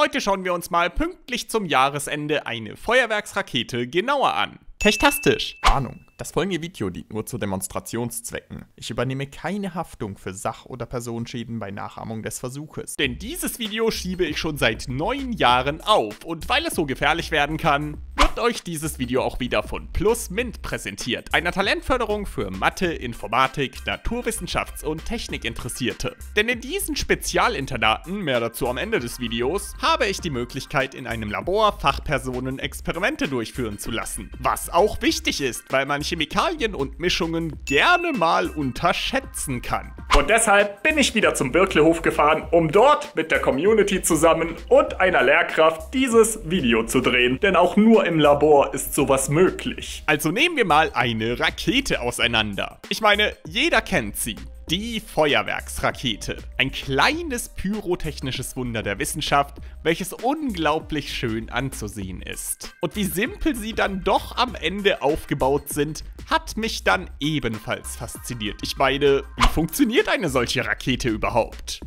Heute schauen wir uns mal pünktlich zum Jahresende eine Feuerwerksrakete genauer an. Techtastisch! Warnung! Das folgende Video dient nur zu Demonstrationszwecken. Ich übernehme keine Haftung für Sach- oder Personenschäden bei Nachahmung des Versuches. Denn dieses Video schiebe ich schon seit neun Jahren auf und weil es so gefährlich werden kann, euch dieses Video auch wieder von Plus Mint präsentiert, einer Talentförderung für Mathe, Informatik, Naturwissenschafts- und Technikinteressierte. Denn in diesen Spezialinternaten, mehr dazu am Ende des Videos, habe ich die Möglichkeit, in einem Labor Fachpersonen Experimente durchführen zu lassen. Was auch wichtig ist, weil man Chemikalien und Mischungen gerne mal unterschätzen kann. Und deshalb bin ich wieder zum Birklehof gefahren, um dort mit der Community zusammen und einer Lehrkraft dieses Video zu drehen. Denn auch nur im Labor ist sowas möglich. Also nehmen wir mal eine Rakete auseinander. Ich meine, jeder kennt sie. Die Feuerwerksrakete. Ein kleines pyrotechnisches Wunder der Wissenschaft, welches unglaublich schön anzusehen ist. Und wie simpel sie dann doch am Ende aufgebaut sind, hat mich dann ebenfalls fasziniert. Ich meine, wie funktioniert eine solche Rakete überhaupt?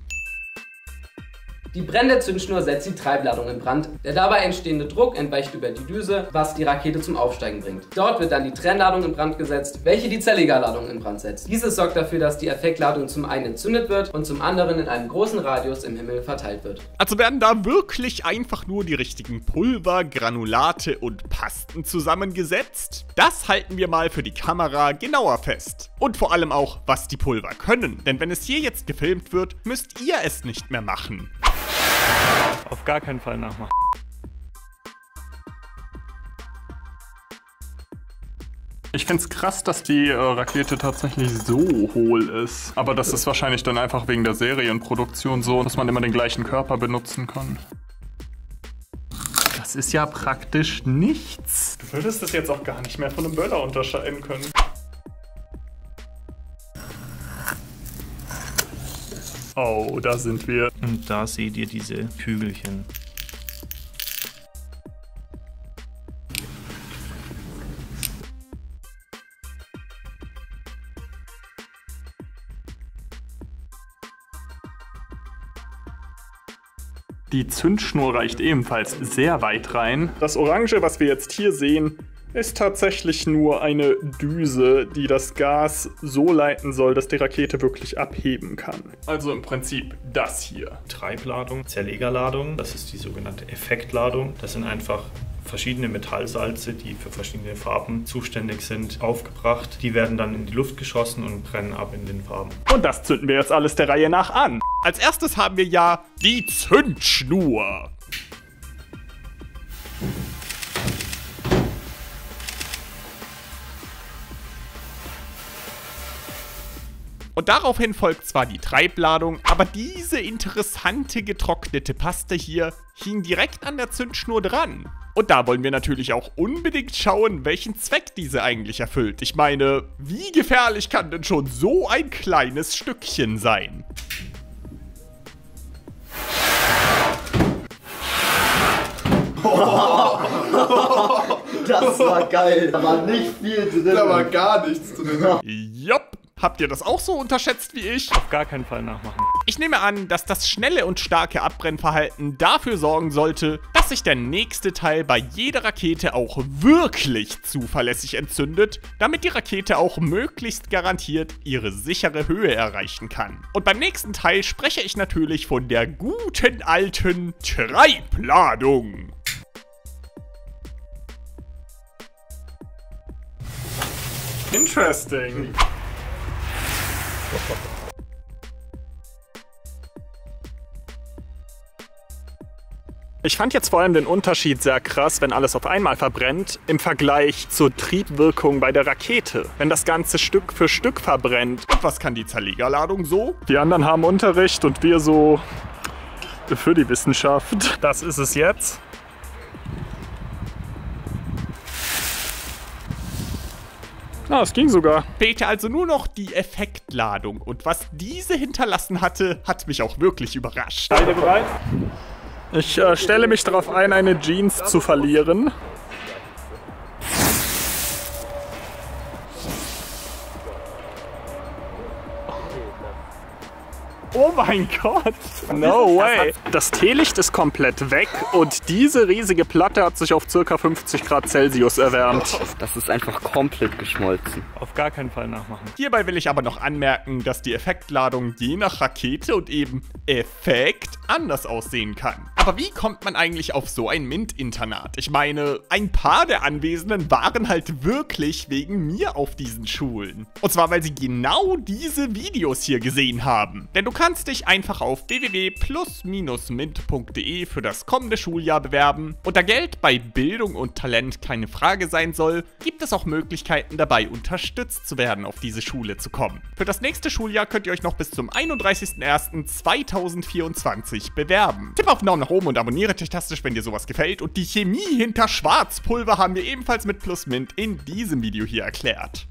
Die brennende Zündschnur setzt die Treibladung in Brand. Der dabei entstehende Druck entweicht über die Düse, was die Rakete zum Aufsteigen bringt. Dort wird dann die Trennladung in Brand gesetzt, welche die Zerlegerladung in Brand setzt. Dieses sorgt dafür, dass die Effektladung zum einen entzündet wird und zum anderen in einem großen Radius im Himmel verteilt wird. Also werden da wirklich einfach nur die richtigen Pulver, Granulate und Pasten zusammengesetzt? Das halten wir mal für die Kamera genauer fest. Und vor allem auch, was die Pulver können. Denn wenn es hier jetzt gefilmt wird, müsst ihr es nicht mehr machen. Auf gar keinen Fall nachmachen. Ich finde es krass, dass die äh, Rakete tatsächlich so hohl ist. Aber das ist wahrscheinlich dann einfach wegen der Serienproduktion so, dass man immer den gleichen Körper benutzen kann. Das ist ja praktisch nichts. Du würdest es jetzt auch gar nicht mehr von einem Böller unterscheiden können. Oh, da sind wir. Und da seht ihr diese Kügelchen. Die Zündschnur reicht ebenfalls sehr weit rein. Das Orange, was wir jetzt hier sehen, ist tatsächlich nur eine Düse, die das Gas so leiten soll, dass die Rakete wirklich abheben kann. Also im Prinzip das hier. Treibladung, Zerlegerladung, das ist die sogenannte Effektladung. Das sind einfach verschiedene Metallsalze, die für verschiedene Farben zuständig sind, aufgebracht. Die werden dann in die Luft geschossen und brennen ab in den Farben. Und das zünden wir jetzt alles der Reihe nach an. Als erstes haben wir ja die Zündschnur. Und daraufhin folgt zwar die Treibladung, aber diese interessante getrocknete Paste hier hing direkt an der Zündschnur dran. Und da wollen wir natürlich auch unbedingt schauen, welchen Zweck diese eigentlich erfüllt. Ich meine, wie gefährlich kann denn schon so ein kleines Stückchen sein? Das war geil. Da war nicht viel drin. Da war gar nichts drin. Jopp. Habt ihr das auch so unterschätzt wie ich? Auf gar keinen Fall nachmachen. Ich nehme an, dass das schnelle und starke Abbrennverhalten dafür sorgen sollte, dass sich der nächste Teil bei jeder Rakete auch wirklich zuverlässig entzündet, damit die Rakete auch möglichst garantiert ihre sichere Höhe erreichen kann. Und beim nächsten Teil spreche ich natürlich von der guten alten Treibladung. Interesting. Ich fand jetzt vor allem den Unterschied sehr krass, wenn alles auf einmal verbrennt, im Vergleich zur Triebwirkung bei der Rakete. Wenn das Ganze Stück für Stück verbrennt. Und was kann die Zerlegerladung so? Die anderen haben Unterricht und wir so für die Wissenschaft. Das ist es jetzt. Ah, es ging sogar. Fehlte also nur noch die Effektladung. Und was diese hinterlassen hatte, hat mich auch wirklich überrascht. Beide bereit? Ich äh, stelle mich darauf ein, eine Jeans zu verlieren. Oh mein Gott. No way. Das Teelicht ist komplett weg und diese riesige Platte hat sich auf ca. 50 Grad Celsius erwärmt. Das ist einfach komplett geschmolzen. Auf gar keinen Fall nachmachen. Hierbei will ich aber noch anmerken, dass die Effektladung je nach Rakete und eben Effekt anders aussehen kann. Aber wie kommt man eigentlich auf so ein MINT-Internat? Ich meine, ein paar der Anwesenden waren halt wirklich wegen mir auf diesen Schulen. Und zwar, weil sie genau diese Videos hier gesehen haben. Denn du kannst dich einfach auf www.plus-mint.de für das kommende Schuljahr bewerben. Und da Geld bei Bildung und Talent keine Frage sein soll, gibt es auch Möglichkeiten dabei, unterstützt zu werden, auf diese Schule zu kommen. Für das nächste Schuljahr könnt ihr euch noch bis zum 31.01.2024 bewerben. Tipp auf Daumen nach oben und abonniere Techtastisch, wenn dir sowas gefällt. Und die Chemie hinter Schwarzpulver haben wir ebenfalls mit Plus Mint in diesem Video hier erklärt.